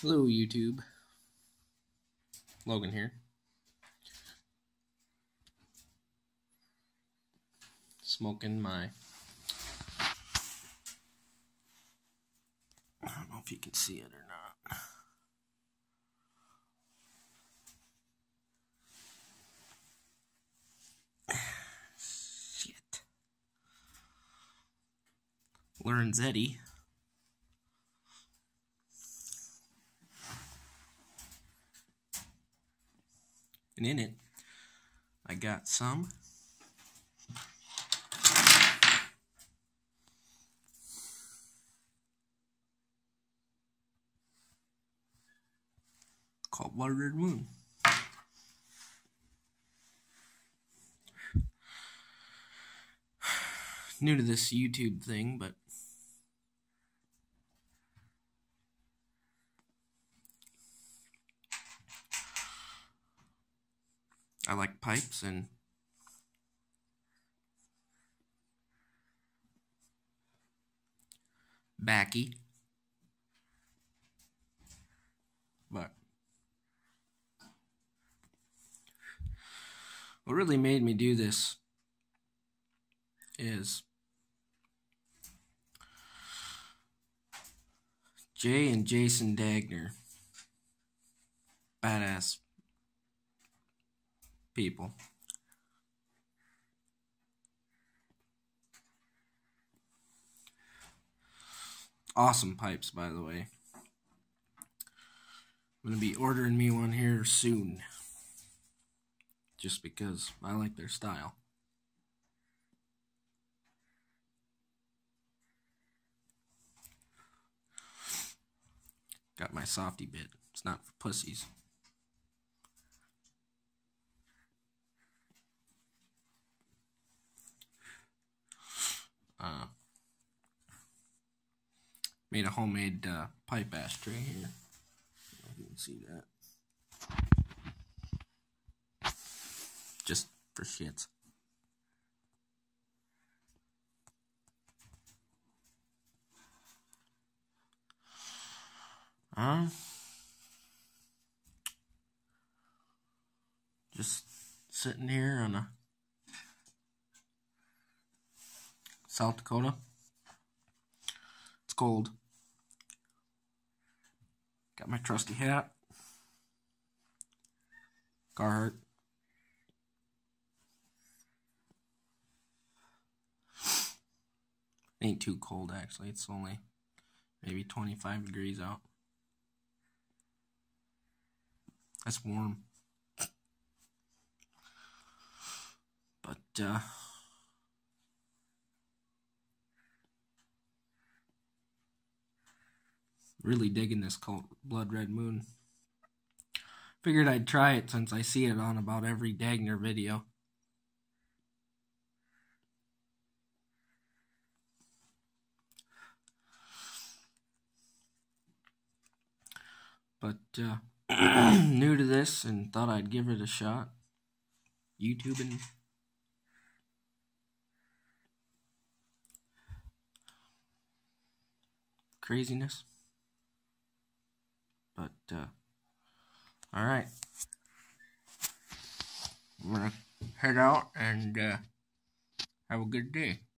Hello, YouTube. Logan here. Smoking my. I don't know if you can see it or not. Shit. Lorenzetti. And in it, I got some called Blood Red Moon. New to this YouTube thing, but I like pipes and backy. But what really made me do this is Jay and Jason Dagner. Badass people. Awesome pipes, by the way. I'm going to be ordering me one here soon. Just because I like their style. Got my softy bit. It's not for pussies. Made a homemade uh, pipe ashtray here. you can see that. Just for shits. Um, just sitting here on a South Dakota. It's cold. Got my trusty hat. Carhartt. Ain't too cold actually. It's only maybe 25 degrees out. That's warm. But uh Really digging this cult Blood Red Moon. Figured I'd try it since I see it on about every Dagner video. But, uh, new to this and thought I'd give it a shot. YouTubing. Craziness. But, uh, alright. I'm gonna head out and, uh, have a good day.